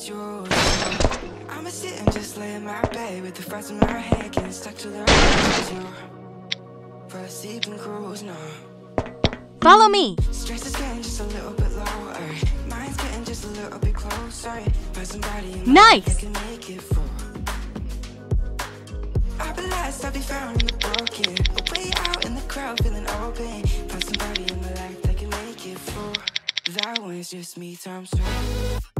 making of it yours. I'ma sit and just lay in my bed with the thoughts in my head, getting stuck to the radio. For a sleeping cruise, no. Follow me. Stress is getting just a little bit lower. Mind's getting just a little bit closer. Find somebody in my Nice. can make it for. I'll be last, I'll be found in the broken. Way out in the crowd, feeling open. Find somebody in my life that can make it for. That one's just me times two.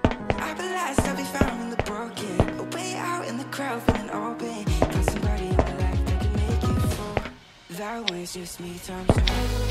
That one's just me times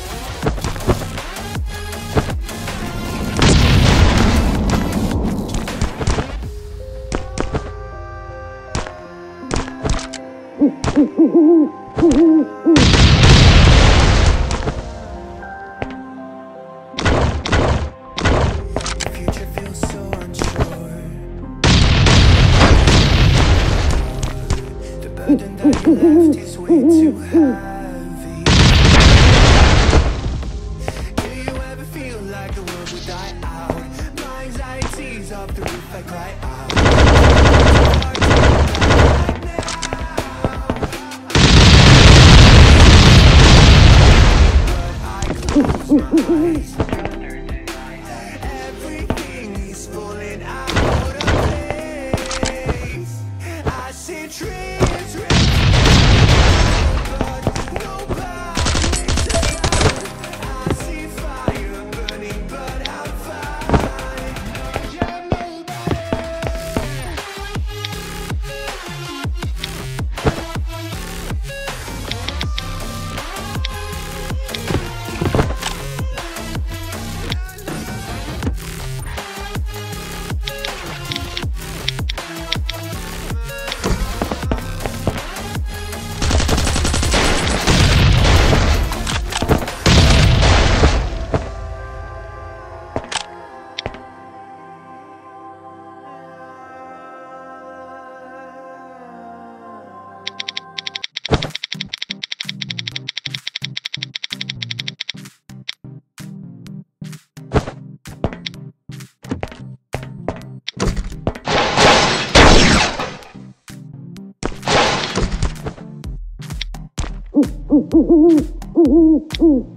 You left is way too heavy. 우, 우, 우, 우, 우, 우.